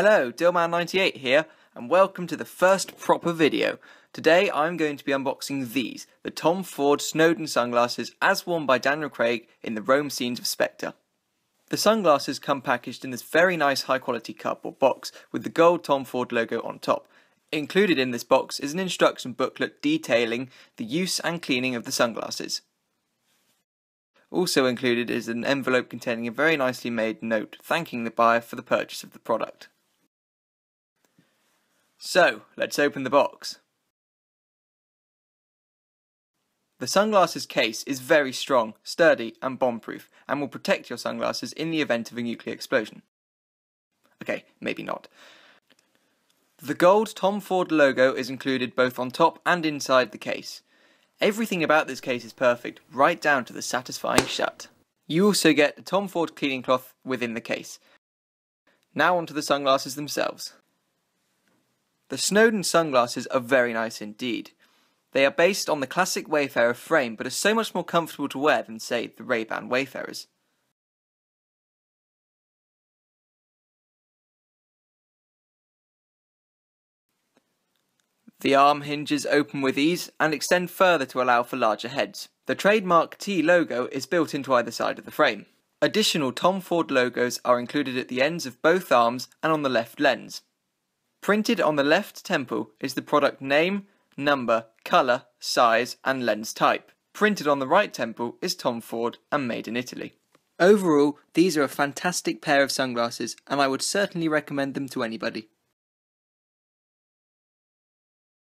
Hello, Dillman98 here, and welcome to the first proper video. Today I'm going to be unboxing these, the Tom Ford Snowdon sunglasses as worn by Daniel Craig in the Rome scenes of Spectre. The sunglasses come packaged in this very nice high quality cardboard box with the gold Tom Ford logo on top. Included in this box is an instruction booklet detailing the use and cleaning of the sunglasses. Also included is an envelope containing a very nicely made note thanking the buyer for the purchase of the product. So, let's open the box. The sunglasses case is very strong, sturdy, and bomb-proof, and will protect your sunglasses in the event of a nuclear explosion. Okay, maybe not. The gold Tom Ford logo is included both on top and inside the case. Everything about this case is perfect, right down to the satisfying shut. You also get a Tom Ford cleaning cloth within the case. Now onto the sunglasses themselves. The Snowdon sunglasses are very nice indeed. They are based on the classic Wayfarer frame but are so much more comfortable to wear than, say, the Ray-Ban Wayfarers. The arm hinges open with ease and extend further to allow for larger heads. The trademark T logo is built into either side of the frame. Additional Tom Ford logos are included at the ends of both arms and on the left lens. Printed on the left temple is the product name, number, colour, size, and lens type. Printed on the right temple is Tom Ford and made in Italy. Overall, these are a fantastic pair of sunglasses, and I would certainly recommend them to anybody.